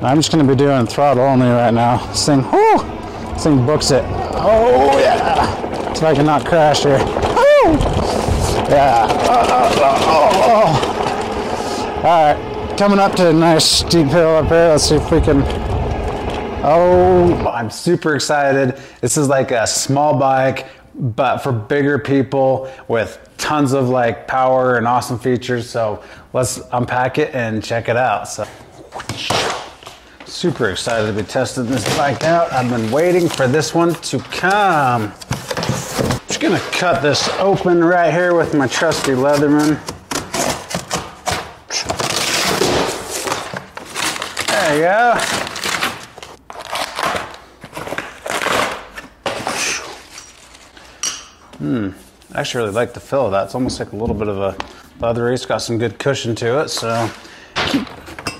I'm just going to be doing throttle only right now. This thing, whoo, this thing books it. Oh yeah. so I can not crash here. Woo! Yeah. Oh, oh, oh, oh. All right, coming up to a nice steep hill up here. Let's see if we can. Oh, I'm super excited. This is like a small bike, but for bigger people with tons of like power and awesome features. So let's unpack it and check it out. So super excited to be testing this bike out. I've been waiting for this one to come. Just gonna cut this open right here with my trusty Leatherman. There you go. Hmm. I actually really like the feel of that. It's almost like a little bit of a leathery. It's got some good cushion to it. So keep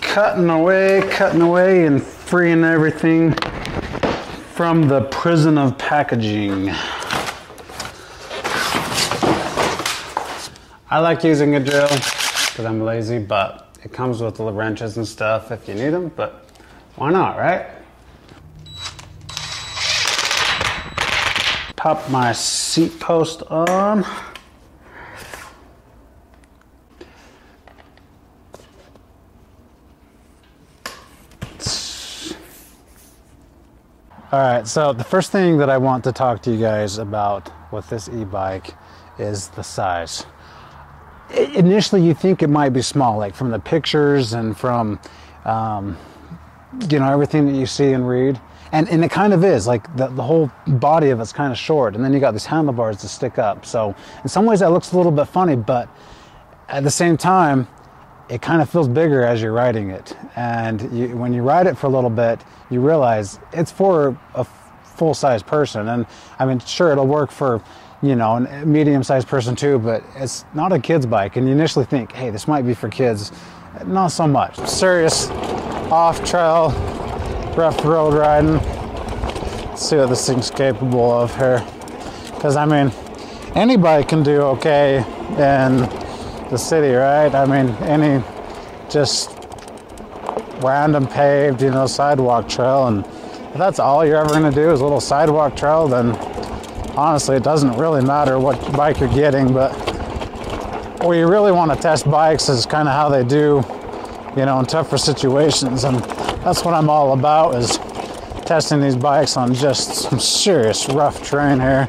cutting away, cutting away, and freeing everything from the prison of packaging. I like using a drill because I'm lazy, but it comes with the wrenches and stuff if you need them, but why not, right? Pop my seat post on. All right, so the first thing that I want to talk to you guys about with this e-bike is the size. Initially, you think it might be small, like from the pictures and from, um, you know, everything that you see and read. And, and it kind of is, like the, the whole body of it's kind of short, and then you got these handlebars to stick up. So in some ways that looks a little bit funny, but at the same time, it kind of feels bigger as you're riding it. And you, when you ride it for a little bit, you realize it's for a full size person. And I mean, sure, it'll work for, you know, a medium sized person too, but it's not a kid's bike. And you initially think, hey, this might be for kids. Not so much. Serious off trail, rough road riding. Let's see what this thing's capable of here. Because I mean, anybody can do okay in the city, right? I mean, any just random paved, you know, sidewalk trail. And if that's all you're ever going to do is a little sidewalk trail, then honestly, it doesn't really matter what bike you're getting. But where you really want to test bikes is kind of how they do, you know, in tougher situations. And that's what I'm all about is testing these bikes on just some serious rough terrain here.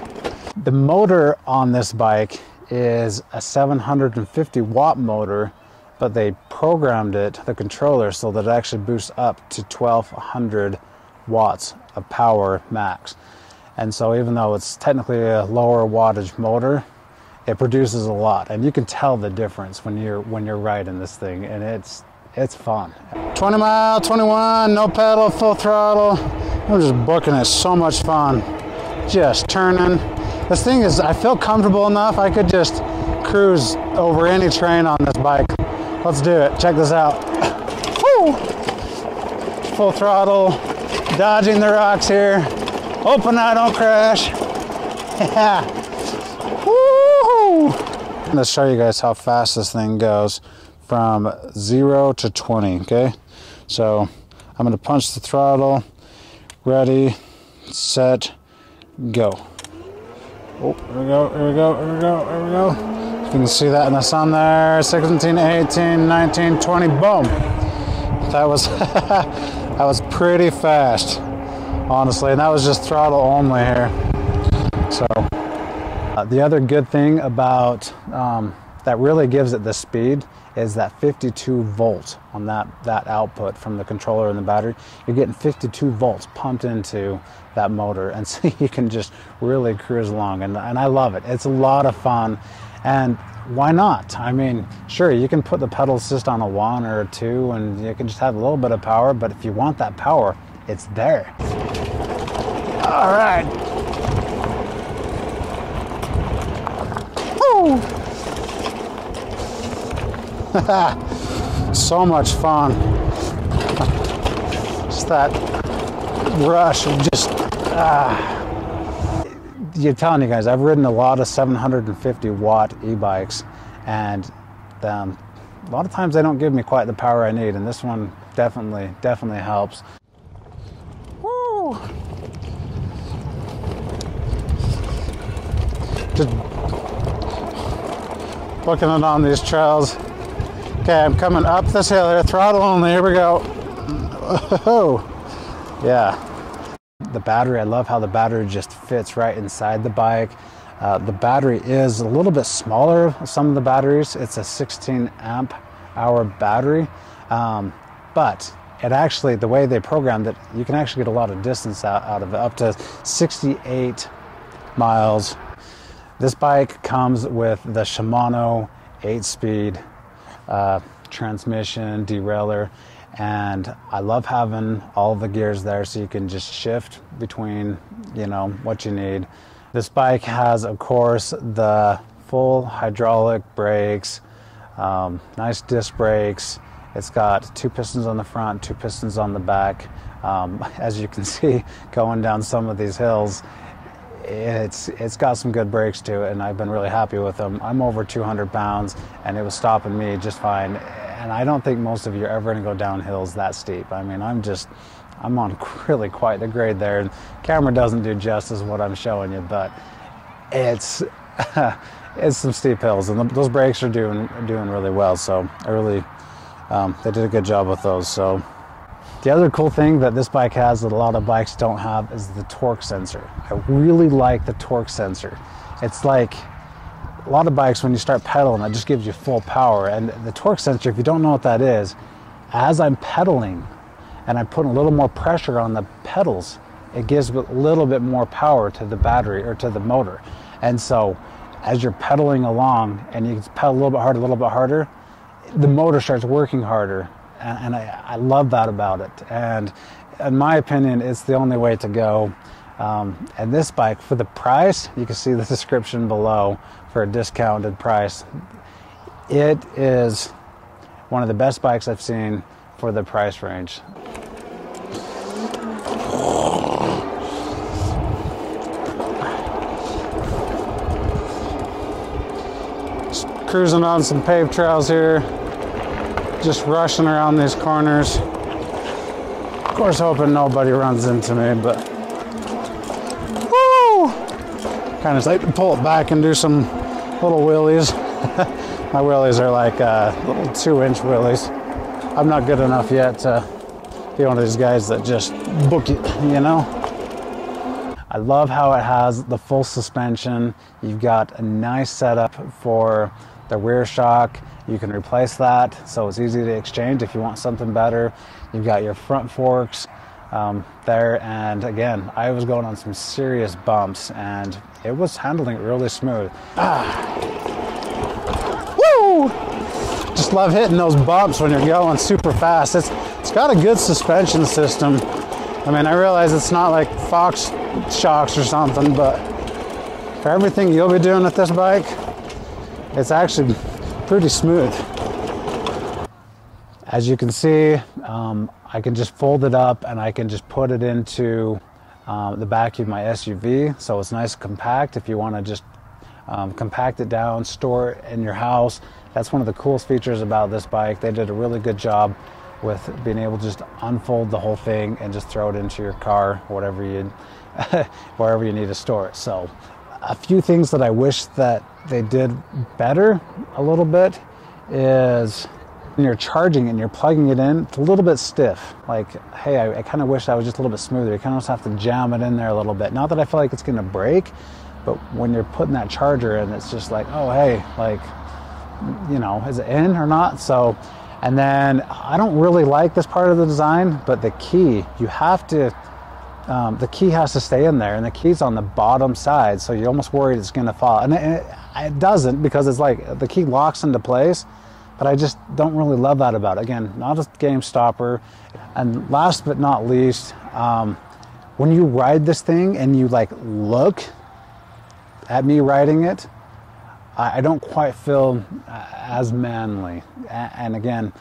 The motor on this bike is a 750 watt motor, but they programmed it, the controller, so that it actually boosts up to 1200 watts of power max. And so even though it's technically a lower wattage motor, it produces a lot. And you can tell the difference when you're when you're riding this thing and it's it's fun. 20 mile, 21, no pedal, full throttle. I'm just booking it, so much fun. Just turning, this thing is, I feel comfortable enough. I could just cruise over any train on this bike. Let's do it. Check this out. Woo! Full throttle, dodging the rocks here. Hoping I don't crash. Yeah. Woo! Let's show you guys how fast this thing goes from zero to 20, okay? So I'm gonna punch the throttle. Ready, set, go. Oh, here we go, here we go, here we go, here we go. You can see that in the sun there. 17, 18, 19, 20, boom. That was, that was pretty fast, honestly. And that was just throttle only here. So, uh, the other good thing about um, that really gives it the speed is that 52 volt on that, that output from the controller and the battery. You're getting 52 volts pumped into that motor, and so you can just really cruise along. And, and I love it. It's a lot of fun. And why not? I mean, sure, you can put the pedal assist on a one or a two, and you can just have a little bit of power, but if you want that power, it's there. All right. Woo! so much fun. Just that rush of just, ah. You're telling you guys, I've ridden a lot of 750 watt e-bikes and um, a lot of times they don't give me quite the power I need and this one definitely, definitely helps. Woo! Just booking it on these trails. Okay, I'm coming up this hill here, throttle only. Here we go. Oh, yeah. The battery, I love how the battery just fits right inside the bike. Uh, the battery is a little bit smaller, some of the batteries. It's a 16 amp hour battery. Um, but it actually, the way they programmed it, you can actually get a lot of distance out, out of it, up to 68 miles. This bike comes with the Shimano 8 speed uh, transmission, derailleur, and I love having all the gears there so you can just shift between, you know, what you need. This bike has, of course, the full hydraulic brakes, um, nice disc brakes. It's got two pistons on the front, two pistons on the back. Um, as you can see, going down some of these hills, it's it's got some good brakes to it, and I've been really happy with them. I'm over 200 pounds, and it was stopping me just fine. And I don't think most of you are ever going to go down hills that steep. I mean, I'm just I'm on really quite the grade there. And camera doesn't do justice what I'm showing you, but it's it's some steep hills, and those brakes are doing doing really well. So I really um, they did a good job with those. So the other cool thing that this bike has that a lot of bikes don't have is the torque sensor. I really like the torque sensor. It's like a lot of bikes when you start pedaling, it just gives you full power. And the torque sensor, if you don't know what that is, as I'm pedaling, and I'm putting a little more pressure on the pedals, it gives a little bit more power to the battery or to the motor. And so as you're pedaling along and you pedal a little bit harder, a little bit harder, the motor starts working harder. And, and I, I, love that about it. And in my opinion, it's the only way to go. Um, and this bike, for the price, you can see the description below for a discounted price. It is one of the best bikes I've seen for the price range. Cruising on some paved trails here, just rushing around these corners. Of course, hoping nobody runs into me, but! Kind of like to pull it back and do some little wheelies. My wheelies are like uh, little two-inch wheelies. I'm not good enough yet to be one of these guys that just book it, you know? I love how it has the full suspension. You've got a nice setup for the rear shock. You can replace that, so it's easy to exchange if you want something better. You've got your front forks um, there, and again, I was going on some serious bumps, and it was handling really smooth. Ah. Woo! just love hitting those bumps when you're going super fast. It's it's got a good suspension system. I mean, I realize it's not like Fox shocks or something, but for everything you'll be doing with this bike, it's actually pretty smooth. As you can see, um, I can just fold it up and I can just put it into um, the back of my SUV. So it's nice compact if you want to just um, compact it down, store it in your house that's one of the coolest features about this bike. They did a really good job with being able to just unfold the whole thing and just throw it into your car, whatever you, wherever you need to store it. So, a few things that I wish that they did better a little bit is when you're charging and you're plugging it in, it's a little bit stiff. Like, hey, I, I kind of wish I was just a little bit smoother. You kind of just have to jam it in there a little bit. Not that I feel like it's going to break, but when you're putting that charger in, it's just like, oh, hey, like you know, is it in or not? So, and then I don't really like this part of the design, but the key, you have to, um, the key has to stay in there, and the key's on the bottom side, so you're almost worried it's going to fall. And it, it, doesn't because it's like the key locks into place, but I just don't really love that about it. Again, not a game stopper. And last but not least, um, when you ride this thing and you like look at me riding it, I don't quite feel uh, as manly. And again,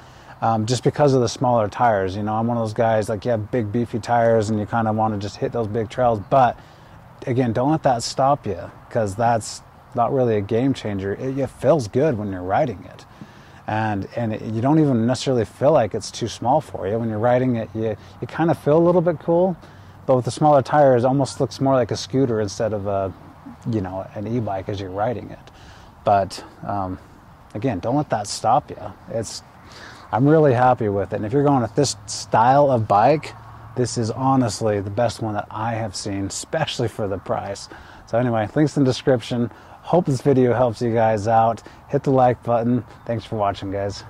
um, just because of the smaller tires, you know, I'm one of those guys like you have big beefy tires and you kind of want to just hit those big trails. But again, don't let that stop you because that's not really a game changer. It, it, feels good when you're riding it. And and it, you don't even necessarily feel like it's too small for you when you're riding it. You you kind of feel a little bit cool, but with the smaller tires, it almost looks more like a scooter instead of a you know an e-bike as you're riding it. But um, again, don't let that stop you. It's I'm really happy with it. And if you're going with this style of bike, this is honestly the best one that I have seen, especially for the price. So anyway, links in the description. Hope this video helps you guys out. Hit the like button. Thanks for watching, guys.